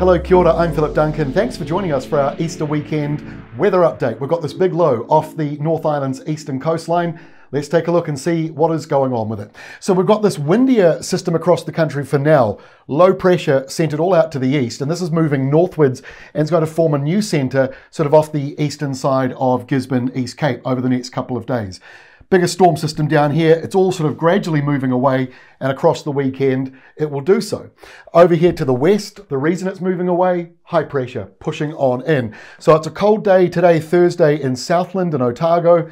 Hello, kia ora, I'm Philip Duncan. Thanks for joining us for our Easter weekend weather update. We've got this big low off the North Island's eastern coastline. Let's take a look and see what is going on with it. So we've got this windier system across the country for now. Low pressure centred all out to the east, and this is moving northwards and it's going to form a new centre sort of off the eastern side of Gisborne, East Cape over the next couple of days bigger storm system down here. It's all sort of gradually moving away, and across the weekend, it will do so. Over here to the west, the reason it's moving away, high pressure pushing on in. So it's a cold day today, Thursday, in Southland and Otago,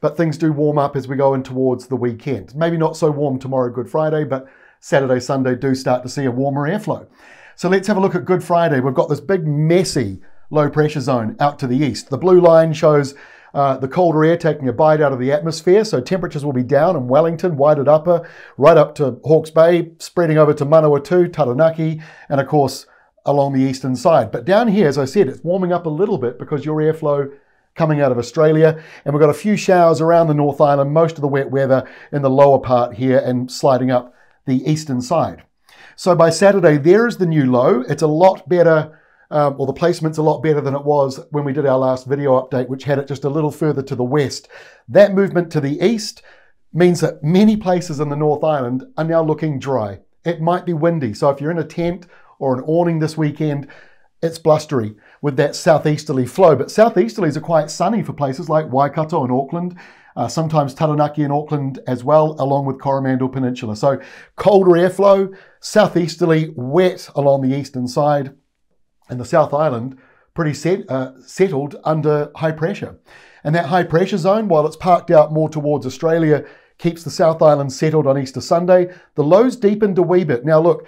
but things do warm up as we go in towards the weekend. Maybe not so warm tomorrow, Good Friday, but Saturday, Sunday do start to see a warmer airflow. So let's have a look at Good Friday. We've got this big, messy low pressure zone out to the east. The blue line shows uh, the colder air taking a bite out of the atmosphere, so temperatures will be down in Wellington, Wairarapa, Upper, right up to Hawke's Bay, spreading over to Manawatu, Taranaki, and of course along the eastern side. But down here, as I said, it's warming up a little bit because your airflow coming out of Australia, and we've got a few showers around the North Island, most of the wet weather in the lower part here and sliding up the eastern side. So by Saturday, there is the new low. It's a lot better um, well, the placement's a lot better than it was when we did our last video update, which had it just a little further to the west. That movement to the east means that many places in the North Island are now looking dry. It might be windy, so if you're in a tent or an awning this weekend, it's blustery with that southeasterly flow. But southeasterlies are quite sunny for places like Waikato and Auckland, uh, sometimes Taranaki and Auckland as well, along with Coromandel Peninsula. So colder airflow, southeasterly, wet along the eastern side and the South Island pretty set, uh, settled under high pressure. And that high pressure zone, while it's parked out more towards Australia, keeps the South Island settled on Easter Sunday. The lows deepened a wee bit. Now, look,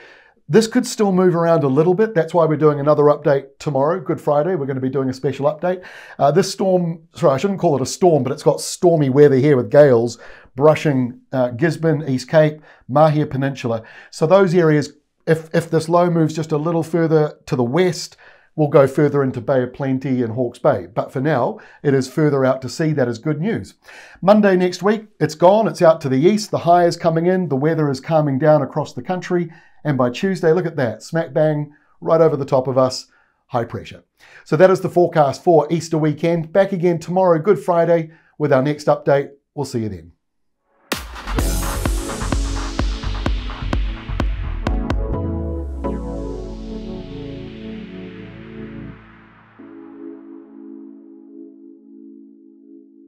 this could still move around a little bit. That's why we're doing another update tomorrow, Good Friday. We're going to be doing a special update. Uh, this storm, sorry, I shouldn't call it a storm, but it's got stormy weather here with gales brushing uh, Gisborne, East Cape, Mahia Peninsula. So those areas if, if this low moves just a little further to the west, we'll go further into Bay of Plenty and Hawke's Bay. But for now, it is further out to sea. That is good news. Monday next week, it's gone. It's out to the east. The high is coming in. The weather is calming down across the country. And by Tuesday, look at that. Smack bang, right over the top of us, high pressure. So that is the forecast for Easter weekend. Back again tomorrow, Good Friday, with our next update. We'll see you then.